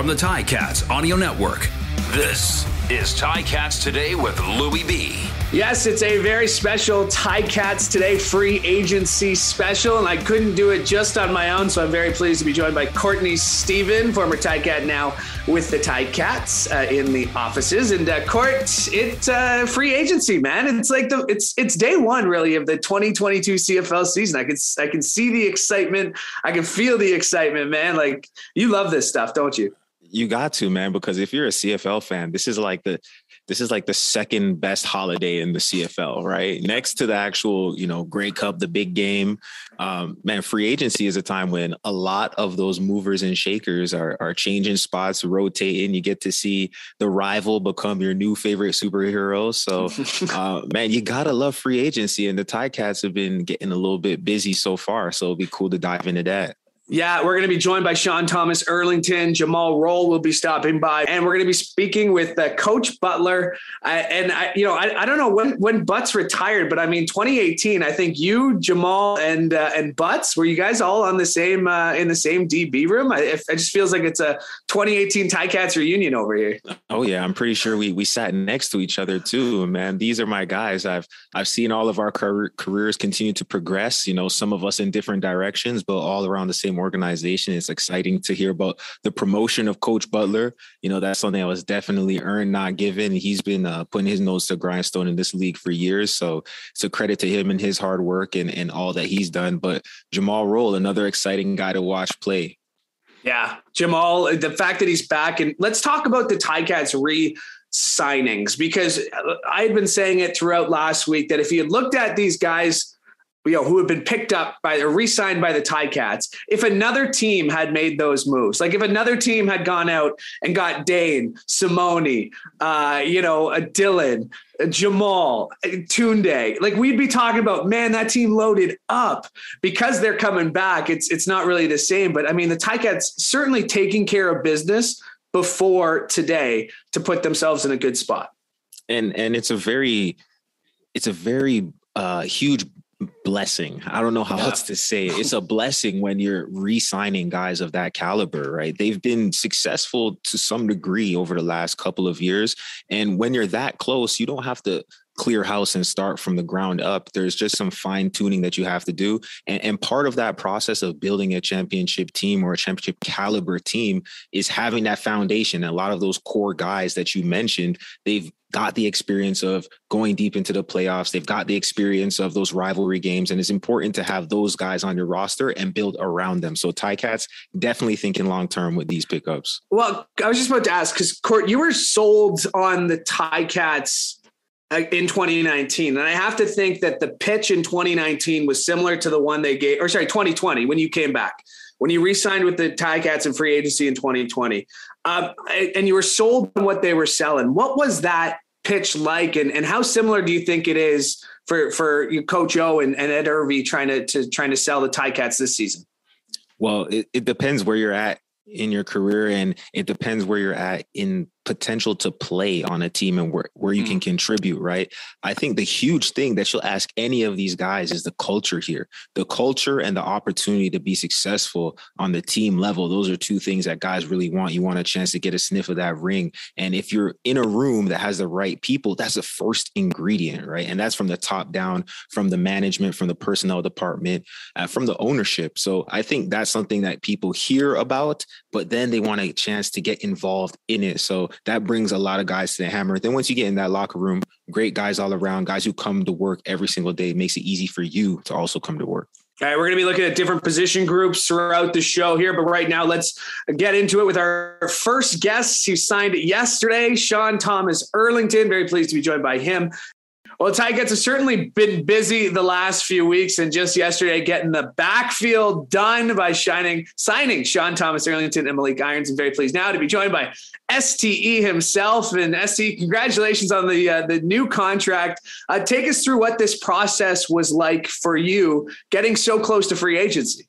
from the Ticats Audio Network. This is Ticats Today with Louie B. Yes, it's a very special Ticats Today free agency special, and I couldn't do it just on my own, so I'm very pleased to be joined by Courtney Stephen, former Ticat now with the Ticats uh, in the offices. And uh, Court, it's uh, free agency, man. It's like the it's it's day one really of the 2022 CFL season. I can I can see the excitement, I can feel the excitement, man. Like you love this stuff, don't you? You got to, man, because if you're a CFL fan, this is like the this is like the second best holiday in the CFL, right? Next to the actual, you know, Grey Cup, the big game. Um, man, free agency is a time when a lot of those movers and shakers are are changing spots, rotating. You get to see the rival become your new favorite superhero. So, uh, man, you gotta love free agency, and the Ticats have been getting a little bit busy so far. So it'll be cool to dive into that. Yeah, we're going to be joined by Sean Thomas Erlington. Jumal Rolle will be stopping by, and we're going to be speaking with uh, Coach Butler. I, and I, you know, I, I don't know when when Butts retired, but I mean, 2018. I think you, Jumal, and uh, and Butts were you guys all on the same uh, in the same DB room? I, it just feels like it's a 2018 Ticats reunion over here. Oh yeah, I'm pretty sure we we sat next to each other too. Man, these are my guys. I've I've seen all of our careers continue to progress. You know, some of us in different directions, but all around the same organization. It's exciting to hear about the promotion of Coach Butler. You know, that's something that was definitely earned, not given. He's been uh, putting his nose to grindstone in this league for years. So it's a credit to him and his hard work and, and all that he's done. But Jumal Rolle, another exciting guy to watch play. Yeah, Jumal, the fact that he's back, and let's talk about the Ticats re signings because I had been saying it throughout last week that if you looked at these guys you know, who had been picked up by or re-signed by the Ticats. If another team had made those moves, like if another team had gone out and got Dane, Simoni, uh, you know, a Dylan, a Jumal, Tunde, like we'd be talking about, man, that team loaded up because they're coming back. It's it's not really the same, but I mean, the Ticats certainly taking care of business before today to put themselves in a good spot. And and it's a very it's a very uh, huge blessing. I don't know how yeah. else to say it. It's a blessing when you're re-signing guys of that caliber, right? They've been successful to some degree over the last couple of years. And when you're that close, you don't have to clear house and start from the ground up. There's just some fine tuning that you have to do. And, and part of that process of building a championship team or a championship caliber team is having that foundation. And a lot of those core guys that you mentioned, they've got the experience of going deep into the playoffs. They've got the experience of those rivalry games. And it's important to have those guys on your roster and build around them. So Ticats definitely thinking long term with these pickups. Well, I was just about to ask because Court, you were sold on the Ticats in 2019. And I have to think that the pitch in 2019 was similar to the one they gave, or sorry, 2020 when you came back, when you re-signed with the Ticats in free agency in 2020, uh, and you were sold on what they were selling. What was that pitch like, and, and how similar do you think it is for for Coach O and, and Ed Hervey trying to, to trying to sell the Ticats this season? Well, it, it depends where you're at in your career and it depends where you're at in potential to play on a team and where, where you mm. can contribute, right? I think the huge thing that you'll ask any of these guys is the culture here. The culture and the opportunity to be successful on the team level. Those are two things that guys really want. You want a chance to get a sniff of that ring. And if you're in a room that has the right people, that's the first ingredient, right? And that's from the top down, from the management, from the personnel department, uh, from the ownership. So I think that's something that people hear about, but then they want a chance to get involved in it. So that brings a lot of guys to the hammer. Then once you get in that locker room, great guys all around, guys who come to work every single day, makes it easy for you to also come to work. All right, we're going to be looking at different position groups throughout the show here, but right now let's get into it with our first guest who signed it yesterday, Sean Thomas Erlington. Very pleased to be joined by him. Well, Ticats have certainly been busy the last few weeks, and just yesterday getting the backfield done by shining, signing Sean Thomas Erlington and Maleek Irons. I'm very pleased now to be joined by STE himself. And STE, congratulations on the uh, the new contract. Uh, take us through what this process was like for you, getting so close to free agency.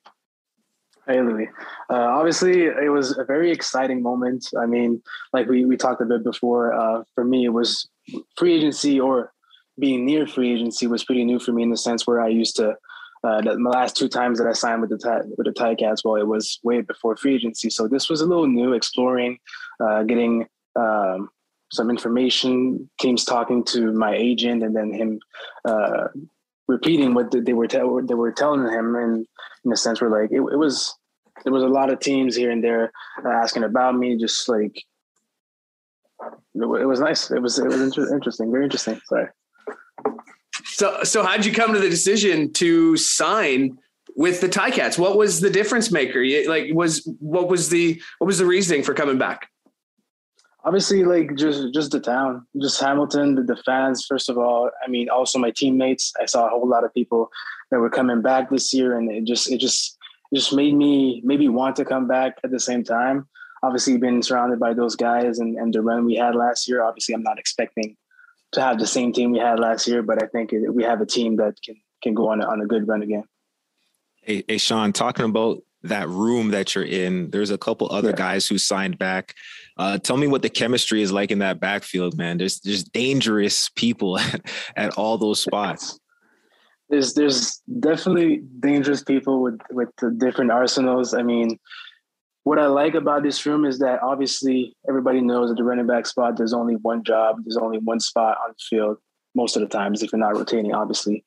Hey, Louie. Uh, obviously, it was a very exciting moment. I mean, like we, we talked a bit before, uh, for me, it was free agency or being near free agency was pretty new for me in the sense where I used to uh, the, last two times that I signed with the with the Ticats, well, it was way before free agency. So this was a little new, exploring, uh, getting um, some information. Teams talking to my agent, and then him uh, repeating what they were they were telling him, and in a sense, we're like it, it was. There was a lot of teams here and there uh, asking about me, just like it, was nice. It was it was inter- interesting, very interesting. Sorry. So, so how'd you come to the decision to sign with the Ticats? What was the difference maker? Like, was what was the what was the reasoning for coming back? Obviously, like just just the town, just Hamilton, the, the fans. First of all, I mean, also my teammates. I saw a whole lot of people that were coming back this year, and it just it just it just made me maybe want to come back at the same time. Obviously, being surrounded by those guys and, and the run we had last year. Obviously, I'm not expecting to have the same team we had last year, but I think we have a team that can can go on a, on a good run again. Hey, hey, Sean, talking about that room that you're in, there's a couple other yeah. guys who signed back. Uh, tell me what the chemistry is like in that backfield, man. There's there's dangerous people at, at all those spots. There's there's definitely dangerous people with with the different arsenals. I mean, what I like about this room is that obviously everybody knows at the running back spot, there's only one job, there's only one spot on the field most of the times if you're not rotating, obviously.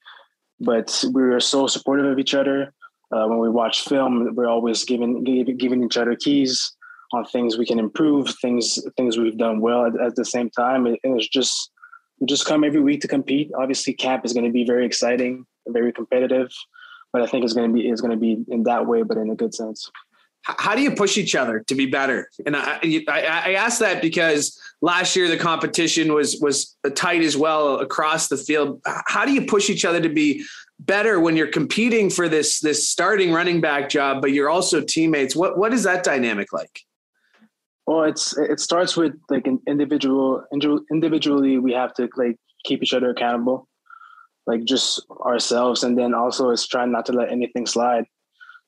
But we're so supportive of each other. Uh, when we watch film, we're always giving giving each other keys on things we can improve, things things we've done well at, at the same time. And it's just we just come every week to compete. Obviously, camp is going to be very exciting, very competitive, but I think it's going to be it's going to be in that way, but in a good sense how do you push each other to be better? And I, I, I asked that because last year the competition was was tight as well across the field. How do you push each other to be better when you're competing for this this starting running back job, but you're also teammates? What what is that dynamic like? Well, it's it starts with like an individual individually we have to like keep each other accountable, like just ourselves, and then also it's trying not to let anything slide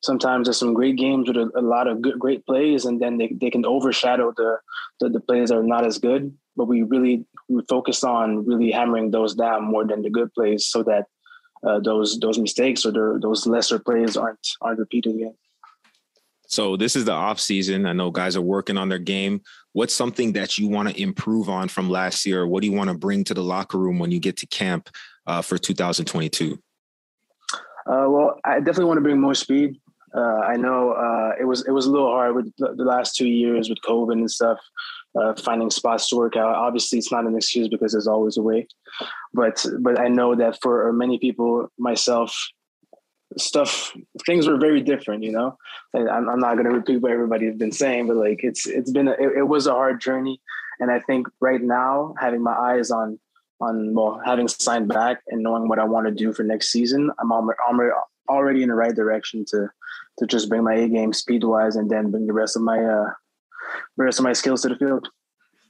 sometimes there's some great games with a, a, lot of good, great plays, and then they, they can overshadow the, the, the plays that are not as good. But we really we focus on really hammering those down more than the good plays, so that uh, those those mistakes or the, those lesser plays aren't aren't repeated again. So this is the off season. I know guys are working on their game. What's something that you want to improve on from last year? What do you want to bring to the locker room when you get to camp uh, for 2022? Uh, well, I definitely want to bring more speed. Uh, I know uh, it was it was a little hard with the last two years with COVID and stuff, uh, finding spots to work out. Obviously, it's not an excuse because there's always a way, but but I know that for many people, myself, stuff things were very different. You know, and I'm, I'm not going to repeat what everybody has been saying, but like it's it's been a, it, it was a hard journey, and I think right now having my eyes on on well having signed back and knowing what I want to do for next season, I'm already already in the right direction to to just bring my A game speed wise and then bring the rest of my uh the rest of my skills to the field.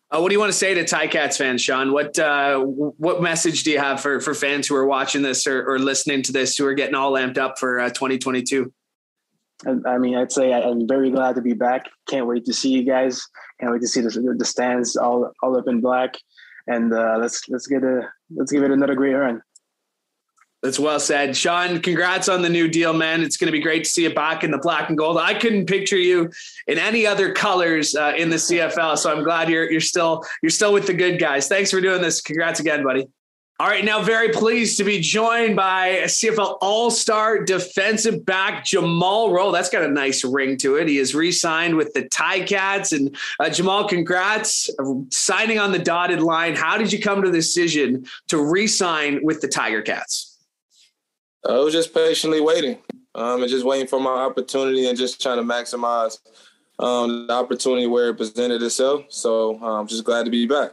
Uh, what do you want to say to Ticats fans, Sean? What uh, what message do you have for for fans who are watching this or, or listening to this who are getting all amped up for uh, 2022? I mean, I'd say I'm very glad to be back. Can't wait to see you guys. Can't wait to see the, the stands all all up in black. And uh, let's let's get a let's give it another great run. That's well said. Sean, congrats on the new deal, man. It's going to be great to see you back in the black and gold. I couldn't picture you in any other colors uh, in the CFL, so I'm glad you're you're still you're still with the good guys. Thanks for doing this. Congrats again, buddy. All right, now very pleased to be joined by CFL All-Star defensive back Jumal Rolle. That's got a nice ring to it. He is re-signed with the Ticats, and uh, Jumal, congrats signing on the dotted line. How did you come to the decision to re-sign with the Tiger Cats? I was just patiently waiting um, and just waiting for my opportunity and just trying to maximize um, the opportunity where it presented itself. So I'm um, just glad to be back.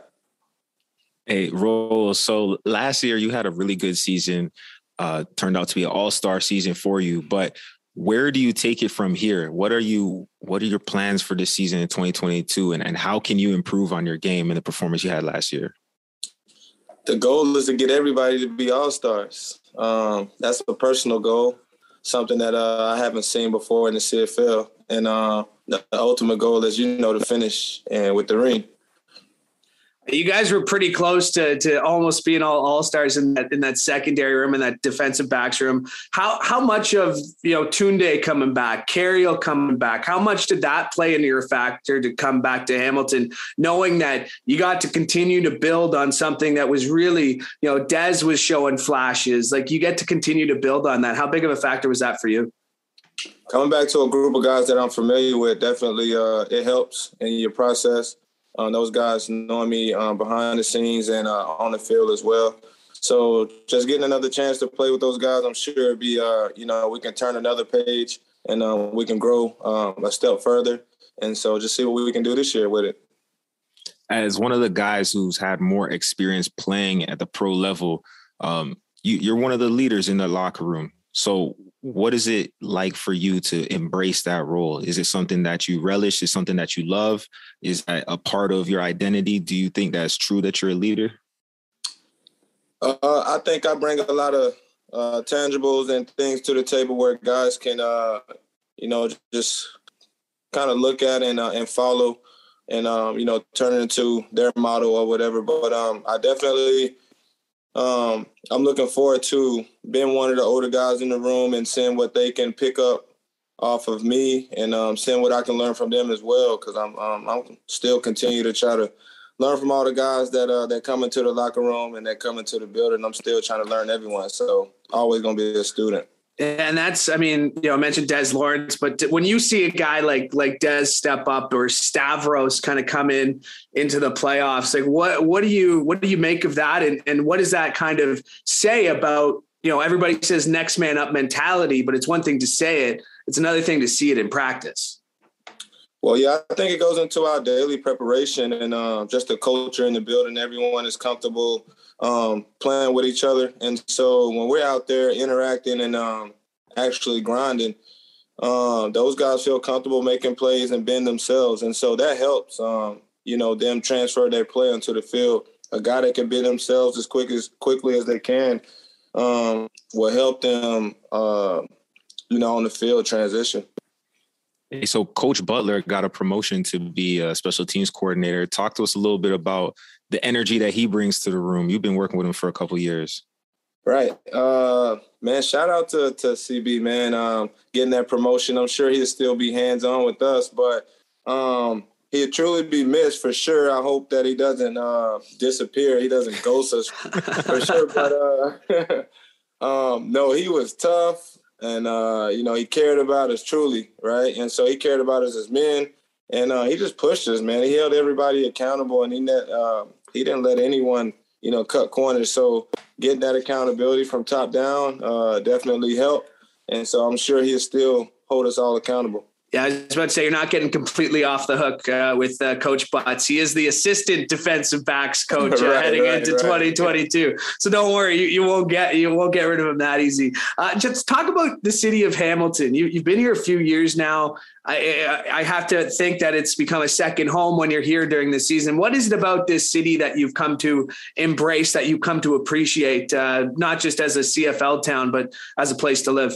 Hey, Rolle. So last year you had a really good season. Uh, turned out to be an all-star season for you. But where do you take it from here? What are you? What are your plans for this season in 2022? And and how can you improve on your game and the performance you had last year? The goal is to get everybody to be all stars. Um, that's a personal goal, something that uh, I haven't seen before in the CFL. And uh, the ultimate goal is, you know, to finish and with the ring. You guys were pretty close to to almost being all all stars in that in that secondary room in that defensive backs room. How how much of you know Tunde coming back, Cariel coming back? How much did that play into your factor to come back to Hamilton, knowing that you got to continue to build on something that was really you know Des was showing flashes. Like you get to continue to build on that. How big of a factor was that for you? Coming back to a group of guys that I'm familiar with definitely uh, it helps in your process. Uh, those guys knowing me um, behind the scenes and uh, on the field as well. So just getting another chance to play with those guys, I'm sure it'd be uh, you know we can turn another page and uh, we can grow um, a step further. And so just see what we can do this year with it. As one of the guys who's had more experience playing at the pro level, um, you, you're one of the leaders in the locker room. So what is it like for you to embrace that role? Is it something that you relish? Is something that you love? Is that a part of your identity? Do you think that's true that you're a leader? Uh, I think I bring a lot of uh, tangibles and things to the table where guys can, uh, you know, just kind of look at and uh, and follow, and um, you know, turn it into their model or whatever. But um, I definitely um, I'm looking forward to being one of the older guys in the room and seeing what they can pick up off of me and um, seeing what I can learn from them as well. Because I'm um, I'm still continue to try to learn from all the guys that uh, that come into the locker room and that come into the building. I'm still trying to learn everyone. So always gonna be a student. And that's, I mean, you know, I mentioned Des Lawrence, but when you see a guy like like Des step up or Stavros kind of come in into the playoffs, like what what do you what do you make of that, and and what does that kind of say about you know everybody says next man up mentality, but it's one thing to say it, it's another thing to see it in practice. Well, yeah, I think it goes into our daily preparation and uh, just the culture in the building. Everyone is comfortable um, playing with each other. And so when we're out there interacting and um, actually grinding, um, those guys feel comfortable making plays and being themselves. And so that helps, um, you know, them transfer their play onto the field. A guy that can be themselves as quick as quickly as they can um, will help them, uh, you know, on the field transition. Hey, so Coach Butler got a promotion to be a special teams coordinator. Talk to us a little bit about the energy that he brings to the room. You've been working with him for a couple years. Right. Uh, man, shout out to, to CB, man, um, getting that promotion. I'm sure he'll still be hands on with us, but um, he'll truly be missed for sure. I hope that he doesn't uh, disappear. He doesn't ghost us for sure. But uh, um, no, he was tough and, uh, you know, he cared about us truly, right? And so he cared about us as men and uh, he just pushed us, man. He held everybody accountable, and he net, uh, he didn't let anyone, you know, cut corners. So getting that accountability from top down uh, definitely helped, and so I'm sure he'll still hold us all accountable. Yeah, I was about to say you're not getting completely off the hook uh, with uh, Coach Butts. He is the assistant defensive backs coach uh, right, heading right, into right. 2022. So don't worry, you, you, won't get you won't get rid of him that easy. Uh, just talk about the city of Hamilton. You, have been here a few years now. I, I have to think that it's become a second home when you're here during the season. What is it about this city that you've come to embrace, that you've come to appreciate, uh, not just as a CFL town, but as a place to live?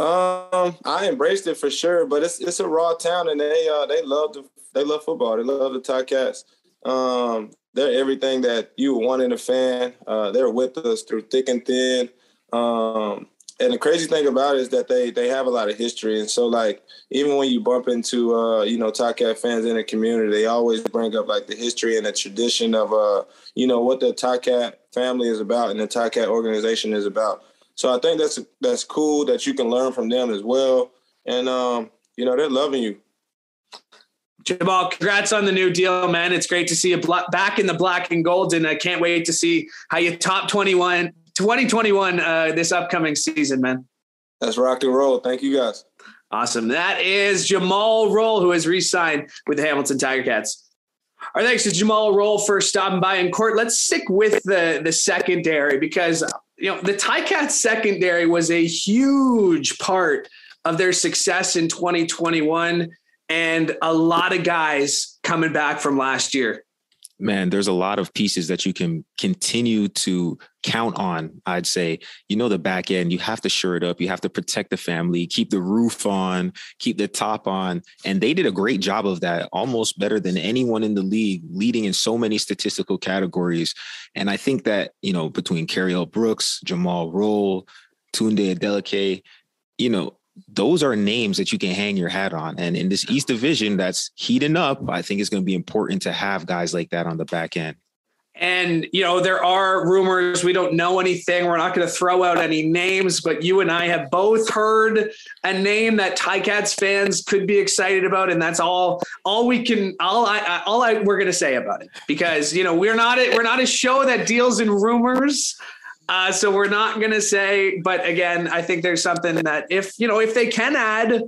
Um, I embraced it for sure, but it's it's a raw town, and they uh they love the they love football. They love the Ticats. Um, they're everything that you want in a fan. Uh, they're with us through thick and thin. Um, and the crazy thing about it is that they they have a lot of history, and so like even when you bump into uh, you know Ticat fans in the community, they always bring up like the history and the tradition of uh you know what the Ticat family is about and the Ticat organization is about. So I think that's that's cool that you can learn from them as well. And um, you know, they're loving you. Jumal, congrats on the new deal, man. It's great to see you back in the black and gold, and I can't wait to see how you top 21, 2021 uh, this upcoming season, man. That's rock and roll. Thank you, guys. Awesome. That is Jumal Rolle, who has re-signed with the Hamilton Tiger Cats. Our thanks to Jumal Rolle for stopping by in court. Let's stick with the the secondary because you know, the Ticats secondary was a huge part of their success in 2021 and a lot of guys coming back from last year. Man, there's a lot of pieces that you can continue to count on. I'd say, you know, the back end, you have to shore it up. You have to protect the family, keep the roof on, keep the top on. And they did a great job of that, almost better than anyone in the league, leading in so many statistical categories. And I think that, you know, between Cariel Brooks, Jumal Rolle, Tunde Adeleke, you know, those are names that you can hang your hat on. And in this East Division that's heating up, I think it's going to be important to have guys like that on the back end. And, you know, there are rumors. We don't know anything. We're not going to throw out any names, but you and I have both heard a name that Ticats fans could be excited about. And that's all, all we can, all I, all I, we're going to say about it because, you know, we're not, a, we're not a show that deals in rumors. Uh, so we're not going to say, but again, I think there's something that if, you know, if they can add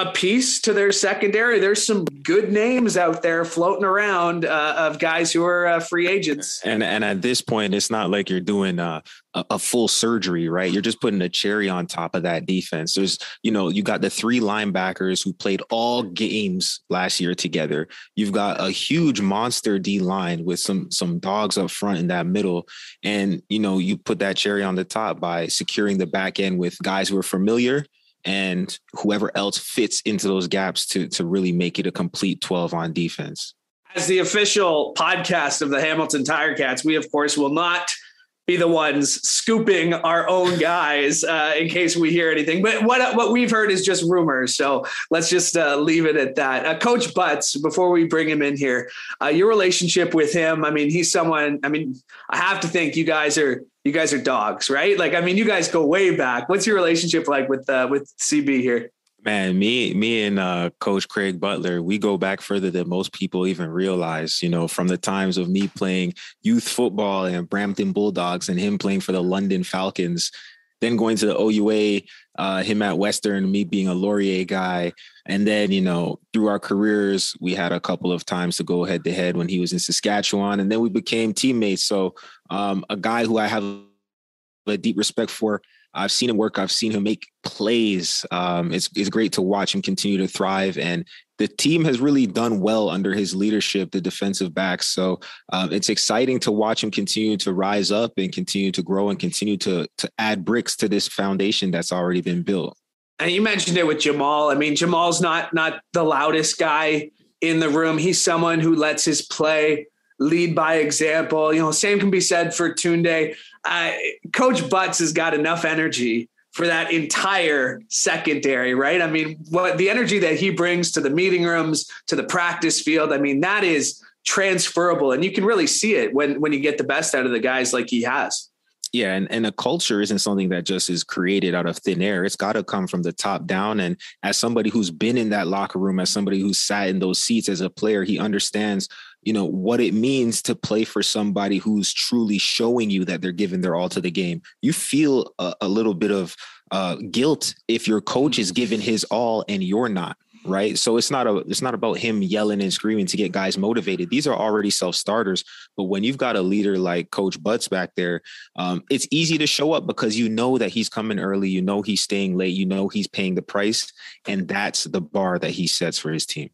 a piece to their secondary, there's some good names out there floating around uh, of guys who are uh, free agents. And and at this point, it's not like you're doing uh, a, a, full surgery, right? You're just putting a cherry on top of that defense. There's, you know, you got the three linebackers who played all games last year together. You've got a huge monster D line with some some dogs up front in that middle, and you know, you put that cherry on the top by securing the back end with guys who are familiar and whoever else fits into those gaps to to really make it a complete 12 on defense. As the official podcast of the Hamilton Tiger Cats, we of course will not be the ones scooping our own guys uh, in case we hear anything. But what what we've heard is just rumors. So let's just uh, leave it at that. Uh, Coach Butts, before we bring him in here, uh, your relationship with him. I mean, he's someone. I mean, I have to think you guys are you guys are dogs, right? Like, I mean, you guys go way back. What's your relationship like with uh, with CB here? Man, me, me and uh, Coach Craig Butler, we go back further than most people even realize. You know, from the times of me playing youth football and Brampton Bulldogs, and him playing for the London Falcons, then going to the OUA, uh, him at Western, me being a Laurier guy, and then you know through our careers, we had a couple of times to go head to head when he was in Saskatchewan, and then we became teammates. So, um, a guy who I have a deep respect for I've seen him work. I've seen him make plays. Um, it's it's great to watch him continue to thrive, and the team has really done well under his leadership. The defensive backs, so um, it's exciting to watch him continue to rise up and continue to grow and continue to to add bricks to this foundation that's already been built. And you mentioned it with Jumal. I mean, Jumal's not not the loudest guy in the room. He's someone who lets his play lead by example. You know, same can be said for Tunde. Uh, Coach Butts has got enough energy for that entire secondary, right? I mean, what the energy that he brings to the meeting rooms, to the practice field, I mean, that is transferable, and you can really see it when when you get the best out of the guys like he has. Yeah, and, and a culture isn't something that just is created out of thin air. It's got to come from the top down. And as somebody who's been in that locker room, as somebody who's sat in those seats as a player, he understands you know what it means to play for somebody who's truly showing you that they're giving their all to the game you feel a, a little bit of uh, guilt if your coach is giving his all and you're not right so it's not a it's not about him yelling and screaming to get guys motivated these are already self starters but when you've got a leader like coach butts back there um, it's easy to show up because you know that he's coming early you know he's staying late you know he's paying the price and that's the bar that he sets for his team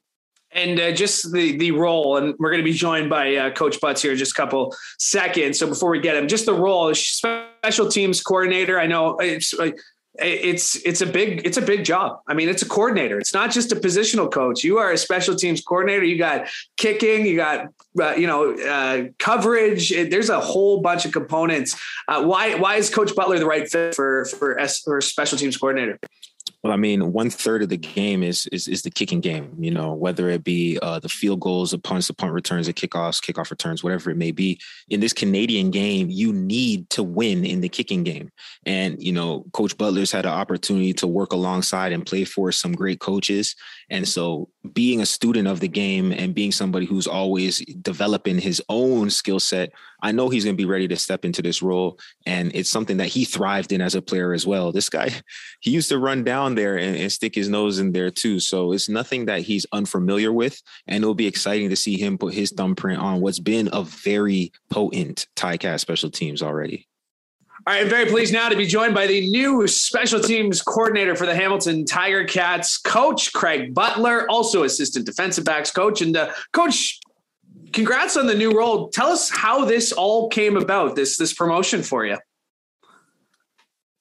and uh, just the the role, and we're going to be joined by uh, Coach Butts here in just a couple seconds. So before we get him, just the role, special teams coordinator. I know it's uh, it's it's a big it's a big job. I mean, it's a coordinator. It's not just a positional coach. You are a special teams coordinator. You got kicking. You got uh, you know uh, coverage. There's a whole bunch of components. Uh, why why is Coach Butler the right fit for for for special teams coordinator? Well, I mean, one third of the game is is is the kicking game. You know, whether it be uh, the field goals, the punts, the punt returns, the kickoffs, kickoff returns, whatever it may be. In this Canadian game, you need to win in the kicking game. And you know, Coach Butler's had an opportunity to work alongside and play for some great coaches. And so, being a student of the game and being somebody who's always developing his own skill set, I know he's going to be ready to step into this role. And it's something that he thrived in as a player as well. This guy, he used to run down there and, and stick his nose in there too. So it's nothing that he's unfamiliar with. And it'll be exciting to see him put his thumbprint on what's been a very potent Ticats special teams already. All right, I'm very pleased now to be joined by the new special teams coordinator for the Hamilton Tiger Cats, Coach Craig Butler, also assistant defensive backs coach. And uh, Coach, congrats on the new role. Tell us how this all came about. This this promotion for you.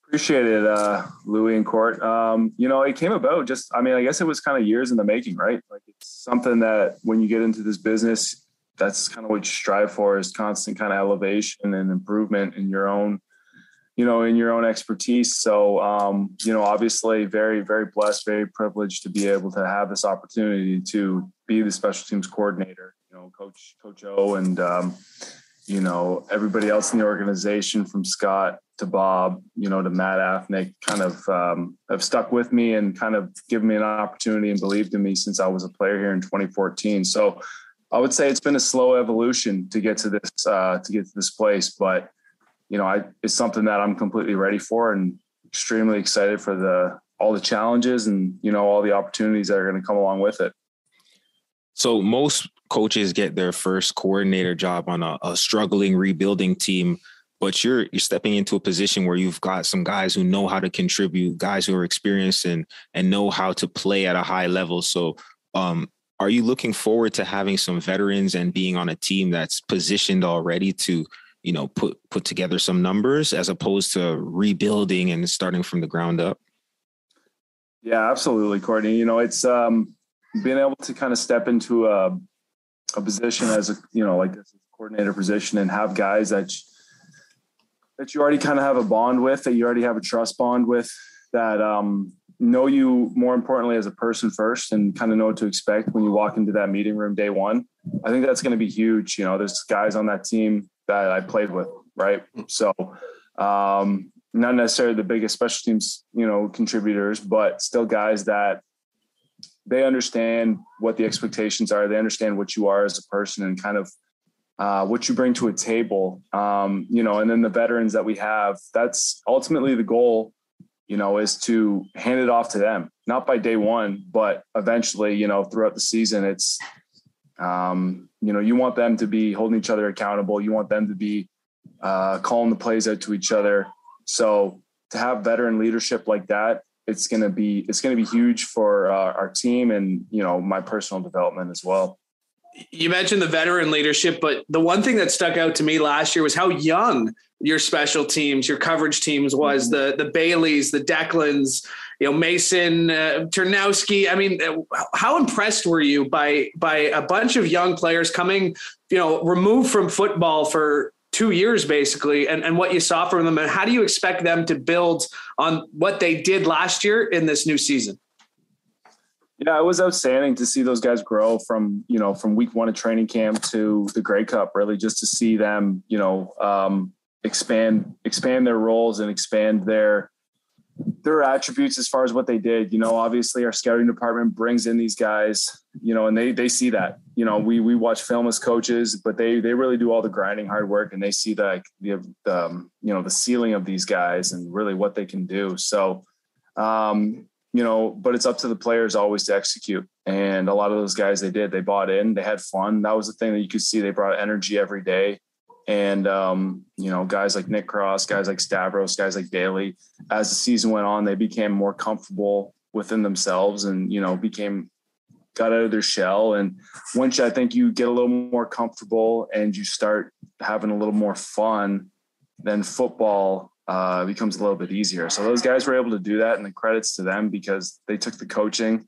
Appreciate it, uh, Louie and Court. Um, you know, it came about just, I mean, I guess it was kind of years in the making, right? Like it's something that when you get into this business, that's kind of what you strive for is constant kind of elevation and improvement in your own, you know, in your own expertise. So, um, you know, obviously very, very blessed, very privileged to be able to have this opportunity to be the special teams coordinator, you know, coach, coach O and, um, you know, everybody else in the organization from Scott to Bob, you know, to Matt Afinec kind of um, have stuck with me and kind of given me an opportunity and believed in me since I was a player here in 2014. So I would say it's been a slow evolution to get to this uh, to get to this place, but you know, I, it's something that I'm completely ready for and extremely excited for the all the challenges and you know all the opportunities that are going to come along with it. So most coaches get their first coordinator job on a, a, struggling rebuilding team, but you're you're stepping into a position where you've got some guys who know how to contribute, guys who are experienced and and know how to play at a high level. So um, are you looking forward to having some veterans and being on a team that's positioned already to you know put put together some numbers as opposed to rebuilding and starting from the ground up? Yeah absolutely courtney. You know it's um being able to kind of step into a a position as a you know like a coordinator position and have guys that you, that you already kind of have a bond with that you already have a trust bond with that um, know you more importantly as a person first and kind of know what to expect when you walk into that meeting room day one. I think that's going to be huge you know there's guys on that team that i played with right so um, not necessarily the biggest special teams you know contributors but still guys that they understand what the expectations are. They understand what you are as a person and kind of uh, what you bring to a table. Um, you know, and then the veterans that we have, that's ultimately the goal, you know, is to hand it off to them, not by day one, but eventually, you know, throughout the season, it's, um, you know, you want them to be holding each other accountable. You want them to be uh, calling the plays out to each other. So to have veteran leadership like that it's going to be it's going to be huge for uh, our team and you know my personal development as well you mentioned the veteran leadership but the one thing that stuck out to me last year was how young your special teams your coverage teams was mm-hmm. the the baileys the declans you know mason uh, ternowski i mean uh, how impressed were you by by a bunch of young players coming you know removed from football for two years basically and, and what you saw from them? And how do you expect them to build on what they did last year in this new season? Yeah it was outstanding to see those guys grow from you know from week one of training camp to the grey cup really just to see them you know um, expand expand their roles and expand their their attributes as far as what they did. You know, obviously our scouting department brings in these guys, you know, and they they see that. You know, we we watch film as coaches, but they they really do all the grinding hard work and they see the the um, you know the ceiling of these guys and really what they can do. So um, you know, but it's up to the players always to execute. And a lot of those guys they did, they bought in, they had fun. That was the thing that you could see. They brought energy every day. And um, you know, guys like Nick Cross, guys like Stavros, guys like Daly, as the season went on, they became more comfortable within themselves and you know became got out of their shell. And once I think you get a little more comfortable and you start having a little more fun, then football uh, becomes a little bit easier. So those guys were able to do that, and the credits to them because they took the coaching.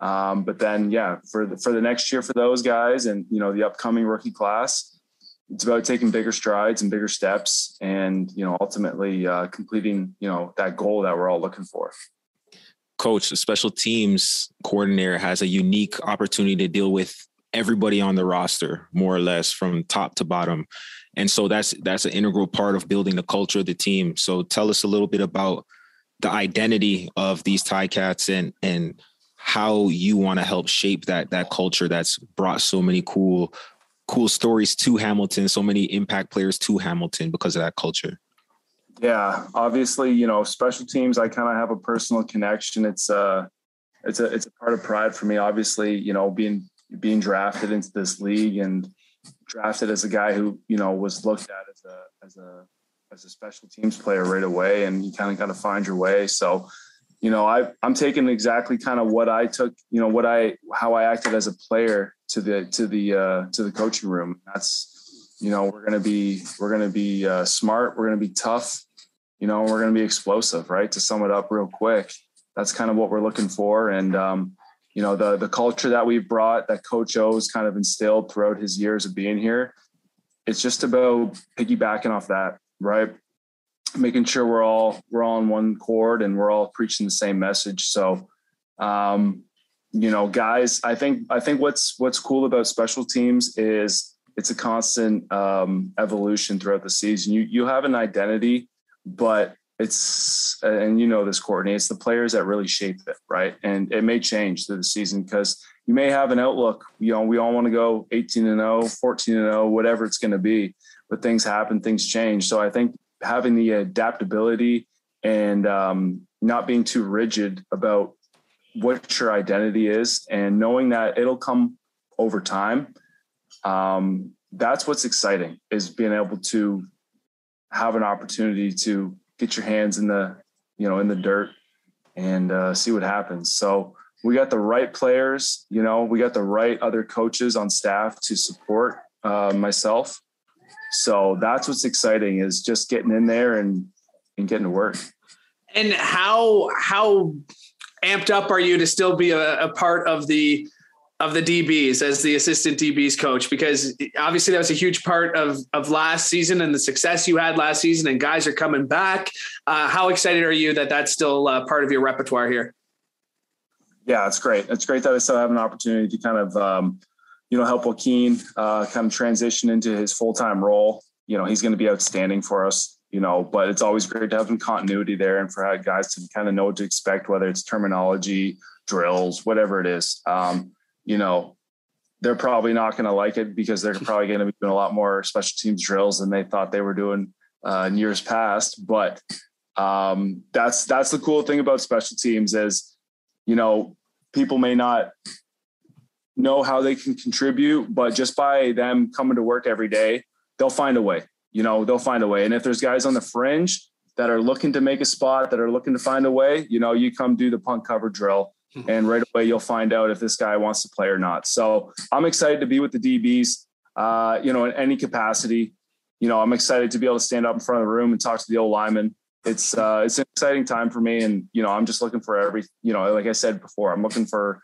Um, but then, yeah, for the, for the next year for those guys, and you know the upcoming rookie class, it's about taking bigger strides and bigger steps and you know ultimately uh, completing you know that goal that we're all looking for. Coach the special teams coordinator has a unique opportunity to deal with everybody on the roster more or less from top to bottom. And so that's that's an integral part of building the culture of the team. So tell us a little bit about the identity of these Ticats and and how you want to help shape that that culture that's brought so many cool cool stories to Hamilton, so many impact players to Hamilton because of that culture. Yeah, obviously, you know, special teams. I kind of have a personal connection. It's uh, it's a it's a part of pride for me. Obviously, you know, being being drafted into this league and drafted as a guy who you know was looked at as a as a as a special teams player right away, and you kind of got to find your way. So you know, I I'm taking exactly kind of what I took, you know, what I how I acted as a player to the to the uh, to the coaching room. That's you know, we're gonna be we're gonna be uh, smart. We're gonna be tough. You know, we're gonna be explosive. Right. To sum it up real quick, that's kind of what we're looking for. And um, you know, the the culture that we've brought, that Coach O's kind of instilled throughout his years of being here, it's just about piggybacking off that. Right making sure we're all we're all on one chord and we're all preaching the same message. So, um, you know, guys, I think I think what's what's cool about special teams is it's a constant um, evolution throughout the season. You you have an identity, but it's and you know this Courtney, it's the players that really shape it, right? And it may change through the season because you may have an outlook. You know, we all want to go 18 and 0, 14 and 0, whatever it's going to be. But things happen, things change. So I think having the adaptability and um, not being too rigid about what your identity is and knowing that it'll come over time um, that's what's exciting is being able to have an opportunity to get your hands in the you know in the dirt and uh, see what happens. So we got the right players you know we got the right other coaches on staff to support uh, myself so that's what's exciting is just getting in there and and getting to work. And how how amped up are you to still be a, a part of the of the DBs as the assistant DBs coach? Because obviously that was a huge part of of last season and the success you had last season, and guys are coming back. Uh, how excited are you that that's still uh, part of your repertoire here? Yeah, it's great. It's great that I still have an opportunity to kind of um, you know, help Joaquin uh, kind of transition into his full time role. You know, he's going to be outstanding for us. You know, but it's always great to have some continuity there and for guys to kind of know what to expect, whether it's terminology, drills, whatever it is. Um, you know, they're probably not going to like it because they're probably going to be doing a lot more special teams drills than they thought they were doing uh, in years past. But um, that's that's the cool thing about special teams is, you know, people may not know how they can contribute, but just by them coming to work every day, they'll find a way. You know, they'll find a way. And if there's guys on the fringe that are looking to make a spot, that are looking to find a way, you know, you come do the punt cover drill hmm. and right away you'll find out if this guy wants to play or not. So I'm excited to be with the DBs, uh, you know, in any capacity. You know, I'm excited to be able to stand up in front of the room and talk to the old lineman. It's uh, it's an exciting time for me, and you know, I'm just looking for every, you know, like I said before, I'm looking for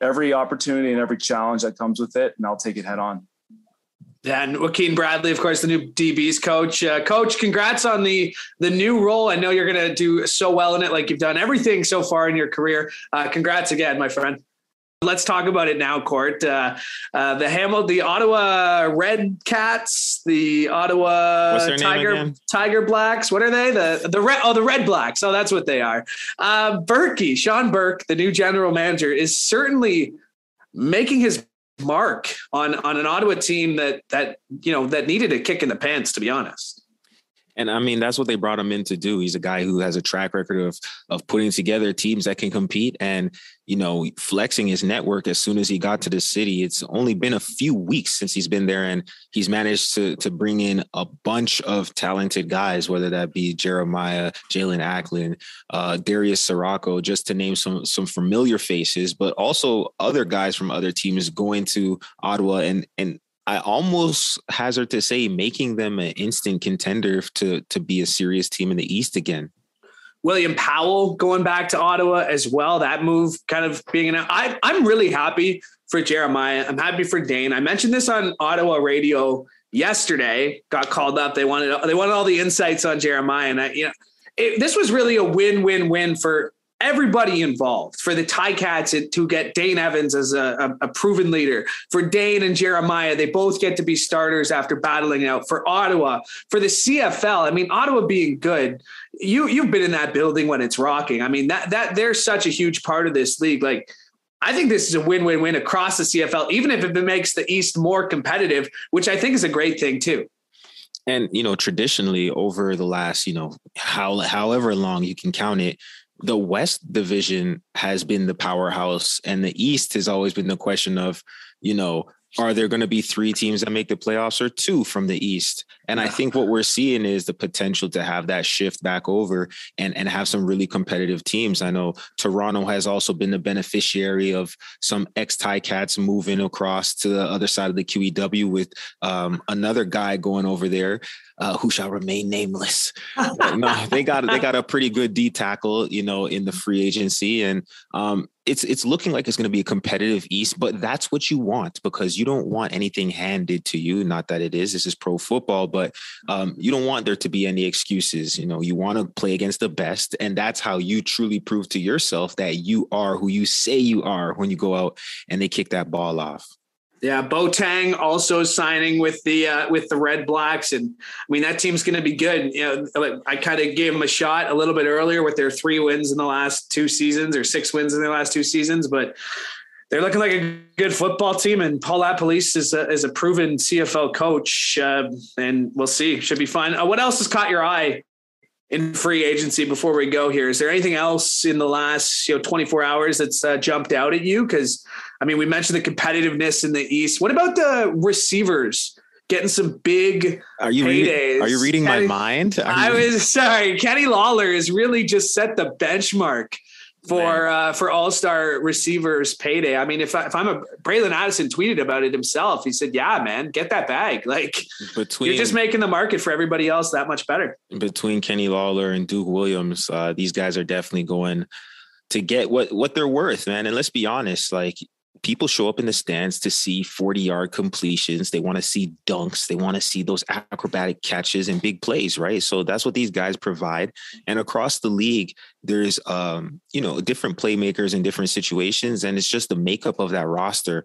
every opportunity and every challenge that comes with it, and I'll take it head on. And Joaquin Bradley, of course, the new DB's coach. Uh, coach, congrats on the the new role. I know you're going to do so well in it, like you've done everything so far in your career. Uh, congrats again, my friend. Let's talk about it now, Court. Uh, uh, the Hamilton, the Ottawa Red Cats, the Ottawa Tiger Tiger Blacks. What are they? The the red oh the Red Blacks. Oh, that's what they are. Uh, Berkey, Shawn Burke, the new general manager, is certainly making his mark on on an Ottawa team that that you know that needed a kick in the pants. To be honest. And I mean, that's what they brought him in to do. He's a guy who has a track record of of putting together teams that can compete and, you know, flexing his network as soon as he got to the city. It's only been a few weeks since he's been there and he's managed to to bring in a bunch of talented guys, whether that be Jeremiah, Jaelon Acklin, uh, Darius Ciraco, just to name some some familiar faces, but also other guys from other teams going to Ottawa and and I almost hazard to say making them an instant contender to to be a serious team in the East again. William Powell going back to Ottawa as well. That move kind of being an I, I'm really happy for Jeremiah. I'm happy for Dane. I mentioned this on Ottawa radio yesterday. Got called up. They wanted they wanted all the insights on Jeremiah, and I, you know, it, this was really a win win win for everybody involved for the Ticats to get Dane Evans as a, a, a, proven leader. For Dane and Jeremiah, they both get to be starters after battling out. For Ottawa, for the CFL, I mean, Ottawa being good, you you've been in that building when it's rocking. I mean, that that they're such a huge part of this league. Like, I think this is a win-win-win across the CFL, even if it makes the East more competitive, which I think is a great thing too and you know traditionally over the last you know how however long you can count it the West division has been the powerhouse, and the East has always been the question of, you know, are there going to be three teams that make the playoffs or two from the East? And. I think what we're seeing is the potential to have that shift back over and, and have some really competitive teams. I know Toronto has also been the beneficiary of some ex Ticats moving across to the other side of the QEW with um, another guy going over there uh, who shall remain nameless. no, they got they got a pretty good D tackle, you know, in the free agency, and um, it's it's looking like it's going to be a competitive East. But that's what you want because you don't want anything handed to you. Not that it is. This is pro football, but um, you don't want there to be any excuses. You know, you want to play against the best, and that's how you truly prove to yourself that you are who you say you are when you go out and they kick that ball off. Yeah, Boateng also signing with the uh, with the Red Blacks, and I mean that team's going to be good. You know, I kind of gave them a shot a little bit earlier with their three wins in the last two seasons or six wins in the last two seasons, but they're looking like a good football team. And Paul LaPolice is a, is a proven CFL coach, uh, and we'll see. Should be fun. Uh, what else has caught your eye in free agency before we go here? Is there anything else in the last you know 24 hours that's uh, jumped out at you? Because I mean, we mentioned the competitiveness in the East. What about the receivers? Getting some big are you paydays. Reading, are you reading Kenny, my mind? I was sorry. Kenny Lawler has really just set the benchmark for uh, for All Star receivers payday. I mean, if I, if I'm a Bralon Addison tweeted about it himself. He said, "Yeah, man, get that bag. Like between you're just making the market for everybody else that much better." Between Kenny Lawler and Duke Williams, uh, these guys are definitely going to get what what they're worth, man. And let's be honest, like people show up in the stands to see 40 yard completions. They want to see dunks. They want to see those acrobatic catches and big plays, right? So that's what these guys provide. And across the league, there's, um, you know, different playmakers in different situations. And it's just the makeup of that roster.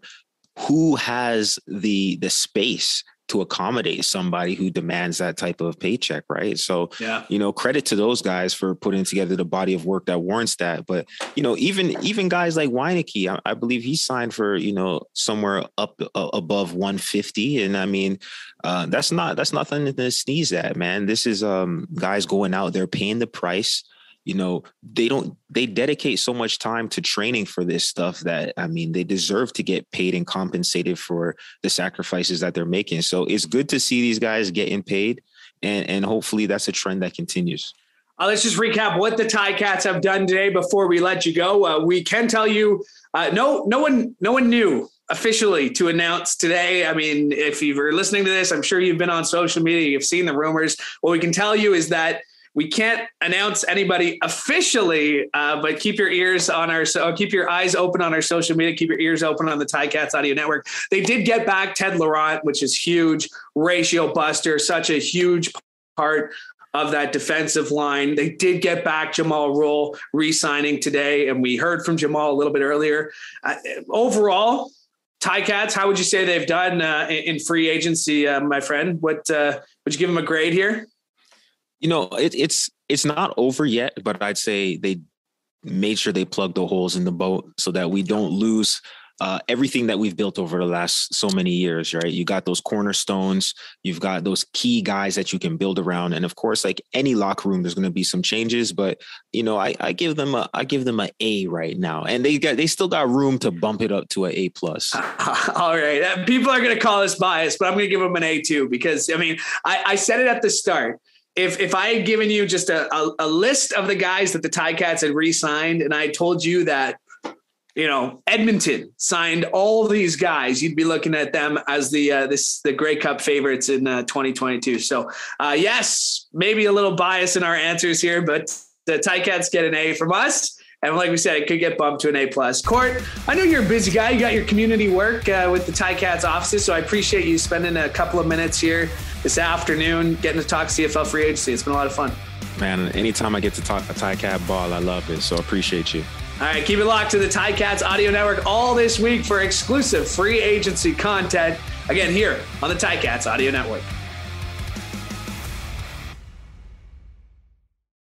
Who has the the space to accommodate somebody who demands that type of paycheck, right? So, yeah. you know, credit to those guys for putting together the body of work that warrants that. But you know, even even guys like Wieneke, I, I believe he signed for you know somewhere up uh, above 150, and I mean, uh, that's not that's nothing to sneeze at, man. This is um guys going out there paying the price you know they don't they dedicate so much time to training for this stuff that i mean they deserve to get paid and compensated for the sacrifices that they're making so it's good to see these guys getting paid and and hopefully that's a trend that continues uh, let's just recap what the Ticats have done today before we let you go. Uh, we can tell you, uh, no, no one, no one knew officially to announce today. I mean, if you're listening to this, I'm sure you've been on social media, you've seen the rumors. What we can tell you is that we can't announce anybody officially, uh, but keep your ears on our so keep your eyes open on our social media. Keep your ears open on the Ticats Audio Network. They did get back Ted Laurent, which is huge. Ratio buster, such a huge part of that defensive line. They did get back Jumal Rolle re-signing today, and we heard from Jumal a little bit earlier. Uh, overall, Ticats, how would you say they've done uh, in free agency, uh, my friend? What uh, would you give them a grade here? You know, it, it's it's not over yet, but I'd say they made sure they plugged the holes in the boat so that we don't lose uh, everything that we've built over the last so many years, right? You got those cornerstones, you've got those key guys that you can build around, and of course, like any locker room, there's going to be some changes. But you know, I, I give them a I give them an A right now, and they got they still got room to bump it up to an A plus. All right, uh, people are going to call us biased, but I'm going to give them an A too because I mean, I, I said it at the start if if I had given you just a, a, a list of the guys that the Ticats had re-signed, and I told you that you know Edmonton signed all these guys, you'd be looking at them as the uh, this the Grey Cup favorites in uh, 2022. So uh, yes, maybe a little bias in our answers here, but the Ticats get an A from us. And like we said, it could get bumped to an A plus. Court, I know you're a busy guy. You got your community work uh, with the Ticats offices, so I appreciate you spending a couple of minutes here this afternoon, getting to talk CFL free agency. It's been a lot of fun. Man, anytime I get to talk a Ticat ball, I love it. So appreciate you. All right, keep it locked to the Ticats Audio Network all this week for exclusive free agency content. Again, here on the Ticats Audio Network.